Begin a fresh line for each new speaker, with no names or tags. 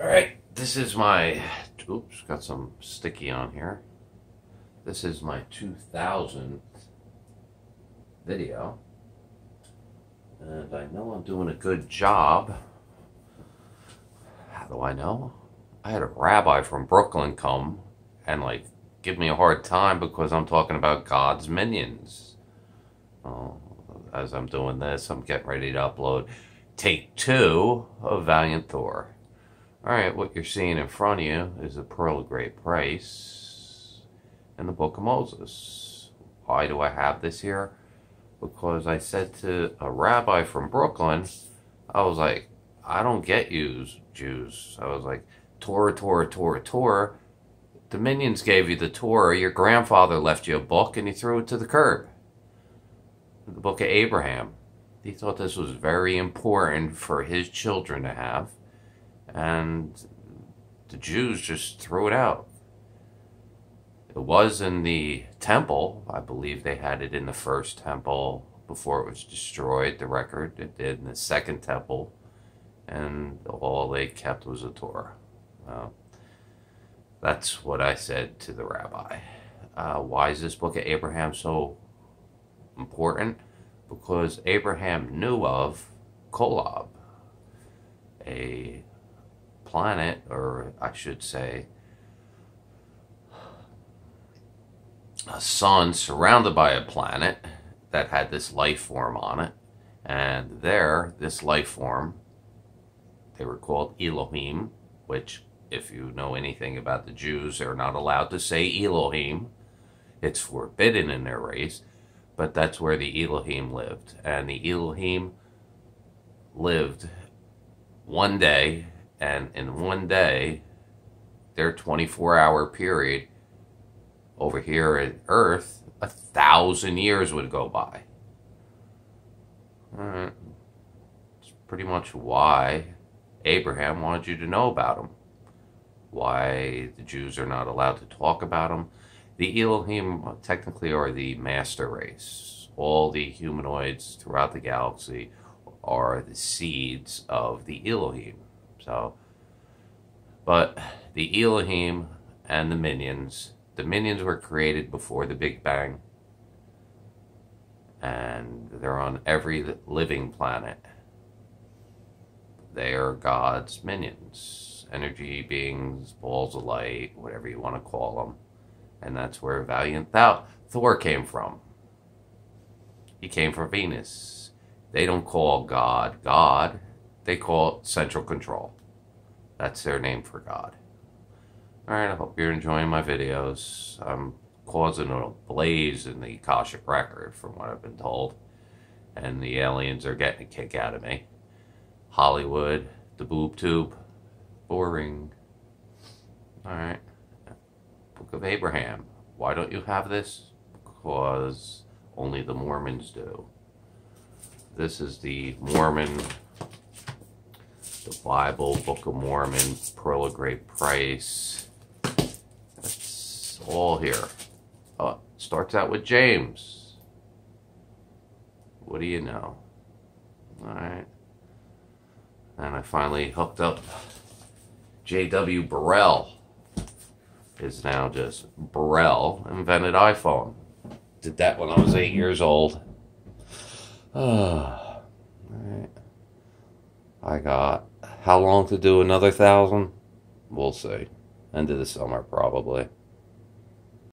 Alright, this is my, oops, got some sticky on here. This is my 2000 video. And I know I'm doing a good job. How do I know? I had a rabbi from Brooklyn come and like give me a hard time because I'm talking about God's minions. Oh, as I'm doing this, I'm getting ready to upload take two of Valiant Thor. Alright, what you're seeing in front of you is a pearl of great price and the Book of Moses. Why do I have this here? Because I said to a rabbi from Brooklyn, I was like, I don't get you, Jews. I was like, Torah, Torah, Torah, Torah. The minions gave you the Torah. Your grandfather left you a book and he threw it to the curb. The book of Abraham. He thought this was very important for his children to have. And the Jews just threw it out. It was in the temple. I believe they had it in the first temple before it was destroyed, the record. It did in the second temple. And all they kept was a Torah. That's what I said to the rabbi. Uh, why is this book of Abraham so important? because Abraham knew of Kolob, a planet, or I should say, a sun surrounded by a planet that had this life form on it. And there, this life form, they were called Elohim, which, if you know anything about the Jews, they're not allowed to say Elohim. It's forbidden in their race but that's where the Elohim lived. And the Elohim lived one day, and in one day, their 24 hour period over here at Earth, a thousand years would go by. That's pretty much why Abraham wanted you to know about him. Why the Jews are not allowed to talk about him the Elohim technically are the master race. All the humanoids throughout the galaxy are the seeds of the Elohim. So, but the Elohim and the minions, the minions were created before the Big Bang. And they're on every living planet. They are God's minions, energy beings, balls of light, whatever you want to call them and that's where Valiant Thou Thor came from. He came from Venus. They don't call God God, they call it central control. That's their name for God. Alright, I hope you're enjoying my videos. I'm causing a blaze in the Akashic record from what I've been told. And the aliens are getting a kick out of me. Hollywood, the boob tube, boring. Alright. Book of Abraham. Why don't you have this? Because only the Mormons do. This is the Mormon, the Bible, Book of Mormon, Pearl of Great Price. It's all here. Oh, starts out with James. What do you know? Alright. And I finally hooked up J.W. Burrell is now just Burrell invented iPhone. Did that when I was eight years old. Right. Ah. I got how long to do another thousand? We'll see. End of the summer, probably.